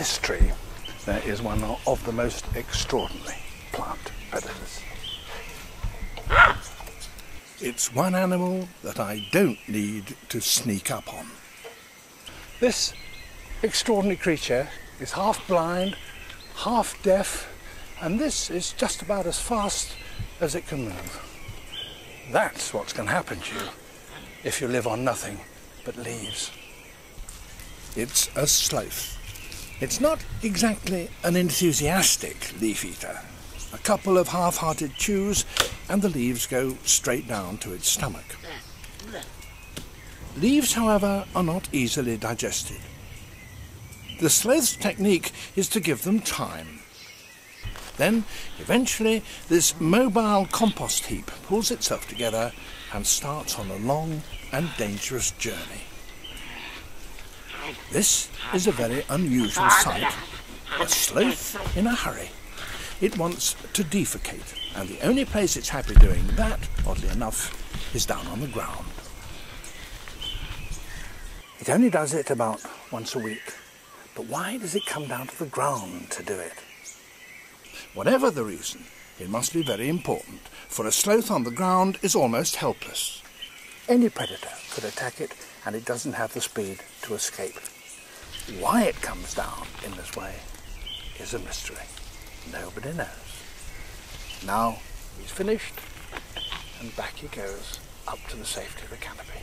this tree, there is one of the most extraordinary plant predators. It's one animal that I don't need to sneak up on. This extraordinary creature is half blind, half deaf, and this is just about as fast as it can move. That's what's going to happen to you if you live on nothing but leaves. It's a sloth. It's not exactly an enthusiastic leaf eater. A couple of half-hearted chews and the leaves go straight down to its stomach. Leaves, however, are not easily digested. The sloth's technique is to give them time. Then, eventually, this mobile compost heap pulls itself together and starts on a long and dangerous journey. This is a very unusual sight. A sloth in a hurry. It wants to defecate, and the only place it's happy doing that, oddly enough, is down on the ground. It only does it about once a week. But why does it come down to the ground to do it? Whatever the reason, it must be very important, for a sloth on the ground is almost helpless. Any predator could attack it, and it doesn't have the speed to escape. Why it comes down in this way is a mystery. Nobody knows. Now he's finished, and back he goes up to the safety of the canopy.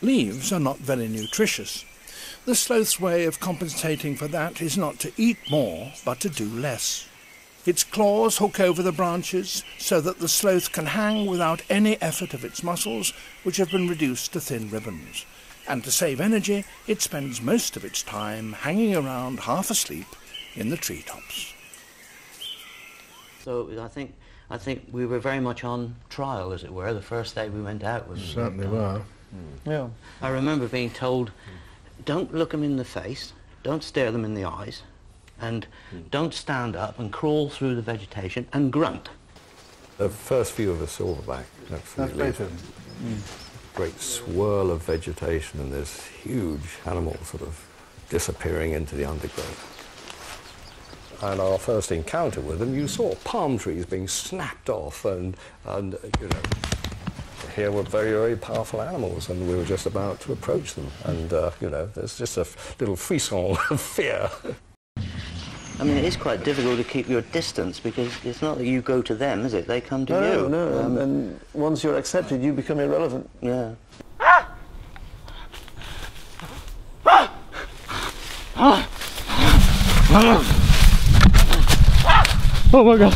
Leaves are not very nutritious. The sloth's way of compensating for that is not to eat more, but to do less. Its claws hook over the branches so that the sloth can hang without any effort of its muscles, which have been reduced to thin ribbons. And to save energy, it spends most of its time hanging around half asleep in the treetops. So I think I think we were very much on trial, as it were. The first day we went out was certainly were. Mm. Yeah. I remember being told, "Don't look them in the face, don't stare them in the eyes, and mm. don't stand up and crawl through the vegetation and grunt." The first view of a silverback, absolutely. Mm. Great swirl of vegetation and this huge animal sort of disappearing into the undergrowth and our first encounter with them, you saw palm trees being snapped off, and, and you know, here were very, very powerful animals, and we were just about to approach them. And, uh, you know, there's just a little frisson of fear. I mean, it is quite difficult to keep your distance because it's not that you go to them, is it? They come to no, you. No, no, um, and once you're accepted, you become irrelevant. Yeah. Oh my god.